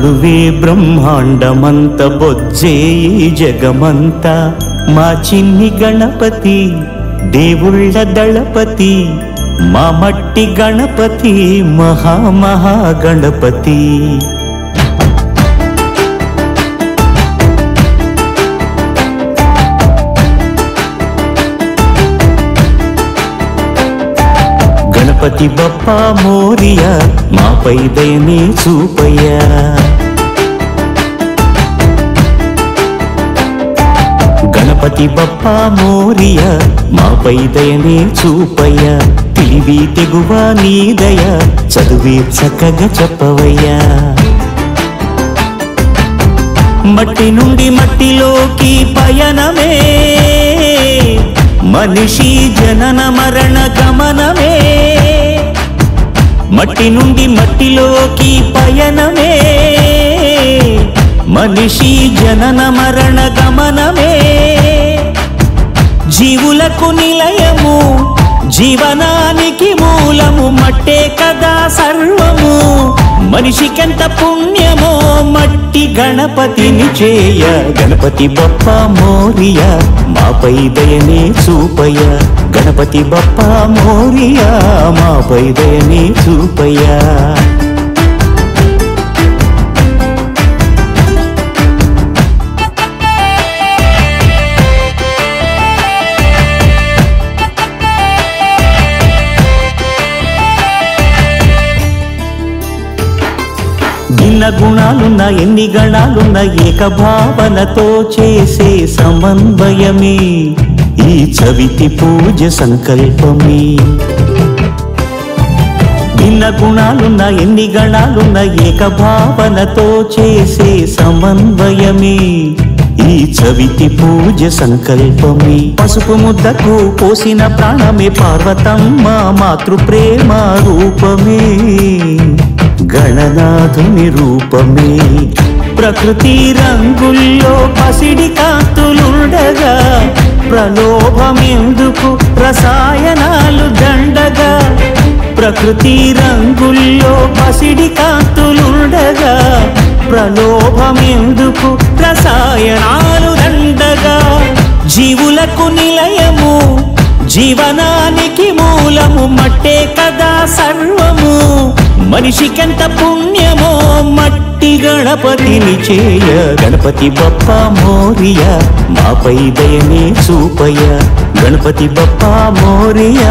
అణువే బ్రహ్మాండమంత బొజ్జే ఈ జగమంత. మా చిన్ని గణపతి దేవుళ్ళ దళపతి మా మట్టి గణపతి మహా గణపతి. గణపతి బప్ప మోరియ మాపై దయనే చూపయ్యా. గణపతి బప్ప మోరియ మాపై దయనే చూపయ్య. తెలివి తెగువ నీదయ చదువే చక్కగా చెప్పవయ్యా. మట్టి నుండి మట్టిలోకి పయనమే మనిషి జనన మరణ గమనమే. మట్టి నుండి మట్టిలోకి పయనమే మనిషి జనన మరణ గమనమే. జీవులకు నిలయము జీవనానికి మూలము మట్టే కదా సర్వము. మనిషికెంత పుణ్యమో మట్టి గణపతిని చేయ. గణపతి బొప్ప మోరియా మాపై దయనే చూపయ్య గణపతి బొప్ప మోరియా మాపై దయనే చూపయ్యా గణాలున్న ఎన్ని గణాలున్న ఏకభావనతో చేసే సమన్వయమే. ఈ చవితి పూజ సంకల్పమే. భిన్న గుణాలున్న ఎన్ని గణాలున్న ఏకభావనతో చేసే సమన్వయమే. ఈ చవితి పూజ సంకల్పమే. పసుపు ముద్దకు పోసిన ప్రాణమే పార్వతమ్మ మాతృప్రేమ రూపమే. గణనాథుని రూపమే. ప్రకృతి రంగుల్లో పసిడి కాంతులుండగా ప్రలోభమెందుకు రసాయనాలు దండగా. ప్రకృతి రంగుల్లో పసిడి కాంతులుండగా ప్రలోభమెందుకు రసాయనాలు దండగా. జీవులకు నిలయము జీవనానికి మూలము మట్టే కదా సర్వము. మనిషికెంత పుణ్యమో మట్టి గణపతిని చేయ. గణపతి బప్ప మోరియ మాపై దయనే చూపయ్య. గణపతి బప్ప మోరియ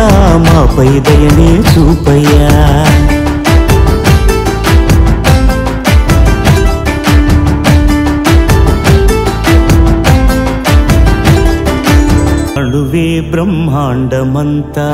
మాపై దయనే చూపయ్యా. అణువే బ్రహ్మాండమంతా.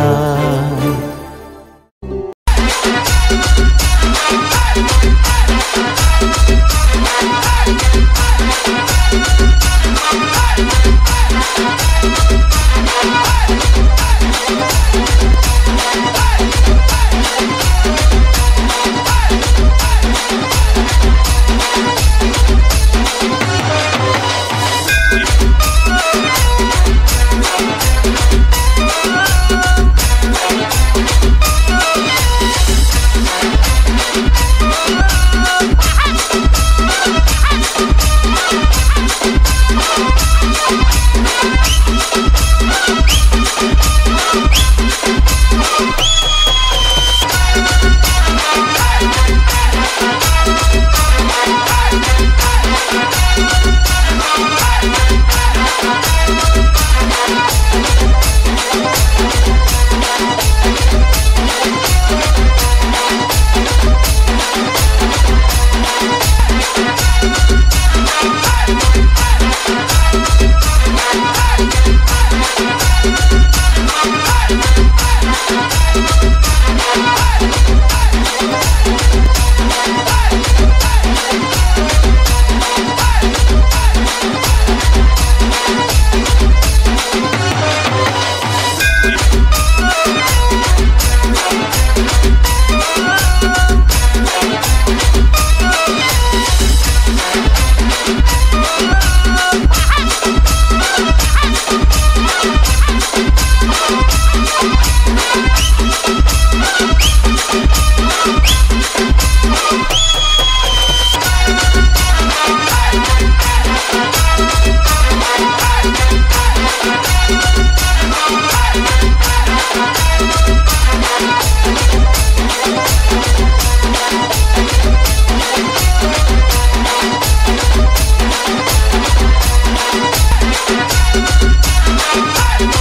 Hey!